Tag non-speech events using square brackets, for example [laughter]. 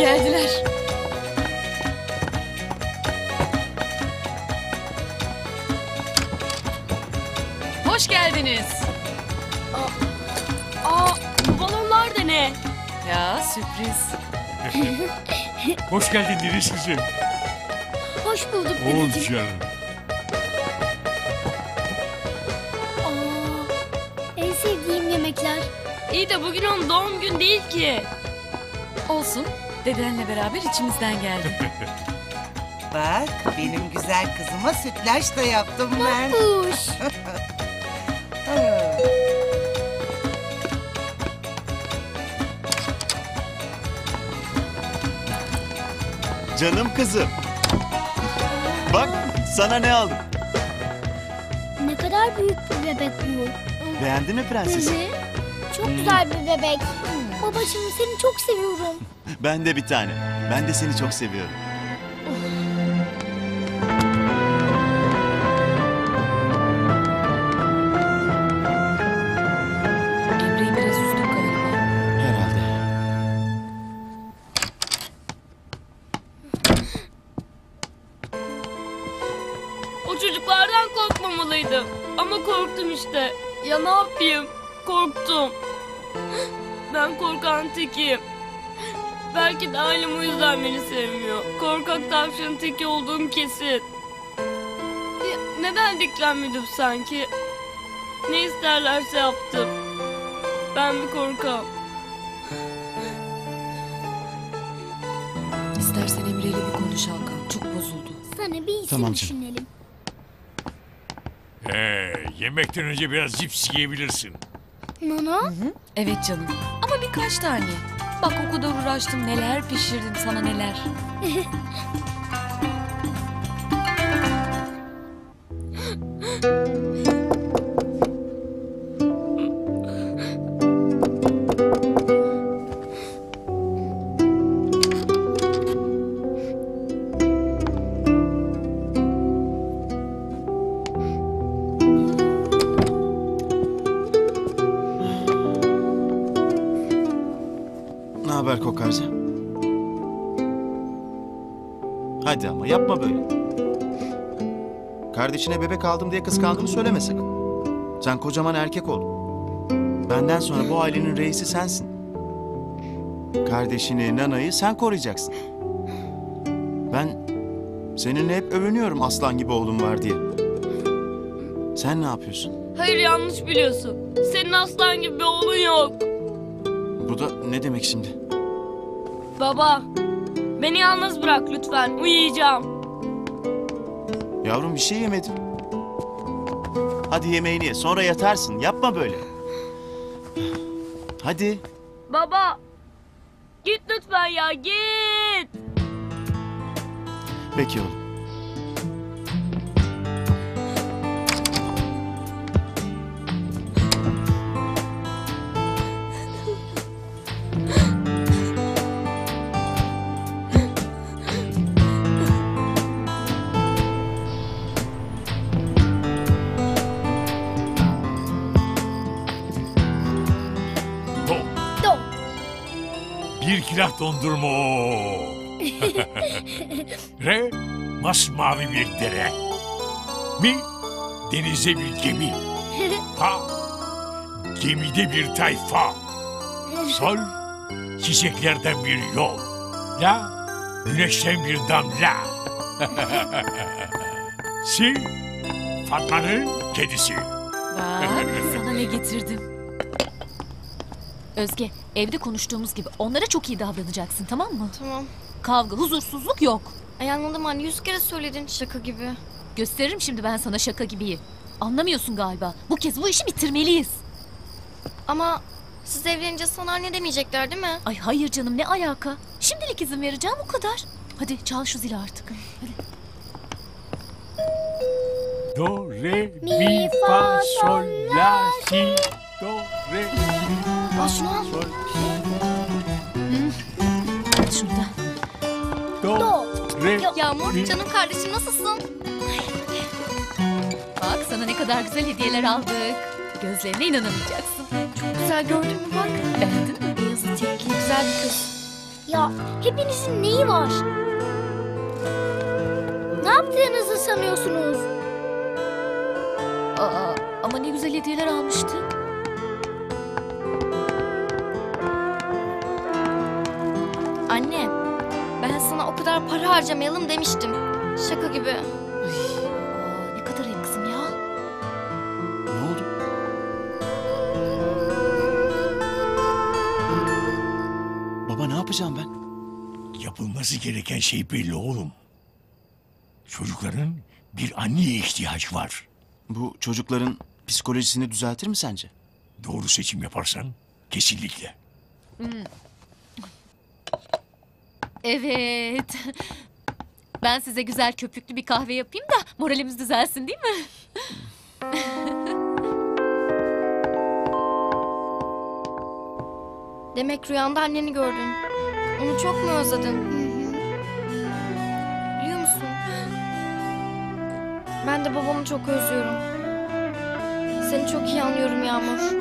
geldiler. Hoş geldiniz. Aa bu balonlar da ne? Ya sürpriz. [laughs] Hoş geldin kızım. Hoş bulduk Oğul dedeciğim. canım. Aa, en sevdiğim yemekler. İyi de bugün onun doğum günü değil ki. Olsun. Dedenle beraber içimizden geldi. [laughs] Bak benim güzel kızıma sütlaç da yaptım ben. Uş. [laughs] Canım kızım. Bak sana ne aldım. Ne kadar büyük bir bebek bu. Beğendin mi Hı prenses? hı. Çok güzel bir bebek. Babacığım seni çok seviyorum. [laughs] Ben de bir tane. Ben de seni çok seviyorum. Emre'yi biraz üzdük galiba. Herhalde. O çocuklardan korkmamalıydım. Ama korktum işte. Ya ne yapayım? Korktum. Ben korkan tekiyim. Belki de ailem o yüzden beni sevmiyor. Korkak tavşanın teki olduğum kesin. Ya, neden diklenmedim sanki? Ne isterlerse yaptım. Ben bir korkam. İstersen Emre'yle bir konuş Hakan. Çok bozuldu. Sana bir isim Tamam canım. düşünelim. He, yemekten önce biraz cips yiyebilirsin. Nana? Evet canım. Ama birkaç tane. Bak o kadar uğraştım. Neler pişirdim sana neler. [laughs] Haber kokarca? Hadi ama yapma böyle. Kardeşine bebek aldım diye kıskandığımı söyleme sakın. Sen kocaman erkek oldun. Benden sonra bu ailenin reisi sensin. Kardeşini, Nana'yı sen koruyacaksın. Ben seninle hep övünüyorum aslan gibi oğlum var diye. Sen ne yapıyorsun? Hayır yanlış biliyorsun. Senin aslan gibi bir oğlun yok. Bu da ne demek şimdi? Baba, beni yalnız bırak lütfen. Uyuyacağım. Yavrum bir şey yemedin. Hadi yemeğini ye sonra yatarsın. Yapma böyle. Hadi. Baba, git lütfen ya git. Peki oğlum. Bir kilah dondurma. [laughs] Re, masmavi bir dere. Mi, denize bir gemi. Ha, gemide bir tayfa. Sol, çiçeklerden bir yol. La, güneşten bir damla. [laughs] si, Fatma'nın kedisi. Bak sana ne getirdim. Özge, evde konuştuğumuz gibi onlara çok iyi davranacaksın tamam mı? Tamam. Kavga, huzursuzluk yok. Ay anladım anne yüz kere söyledin şaka gibi. Gösteririm şimdi ben sana şaka gibiyi. Anlamıyorsun galiba. Bu kez bu işi bitirmeliyiz. Ama siz evlenince sana anne demeyecekler değil mi? Ay hayır canım ne alaka? Şimdilik izin vereceğim o kadar. Hadi çal şu zili artık. Hadi. Do, re, Mi, mi, fa, sol, sol, la, si. Do, re, Al şunu al. do, Do. re, Yağmur mi. canım kardeşim nasılsın? Bak sana ne kadar güzel hediyeler aldık. Gözlerine inanamayacaksın. Güzel gördün mü bak. Beğendin mi? Beyaz etekli güzel bir kız. Ya hepinizin neyi var? Ne yaptığınızı sanıyorsunuz? Aa, ama ne güzel hediyeler almıştı. Anne, ben sana o kadar para harcamayalım demiştim. Şaka gibi. Aa, ne kadar ayıp kızım ya. Ne oldu? Baba ne yapacağım ben? Yapılması gereken şey belli oğlum. Çocukların bir anneye ihtiyacı var. Bu çocukların psikolojisini düzeltir mi sence? Doğru seçim yaparsan kesinlikle. Evet. Ben size güzel köpüklü bir kahve yapayım da moralimiz düzelsin değil mi? [laughs] Demek rüyanda anneni gördün. Onu çok mu özledin? Biliyor musun? Ben de babamı çok özlüyorum. Seni çok iyi anlıyorum Yağmur.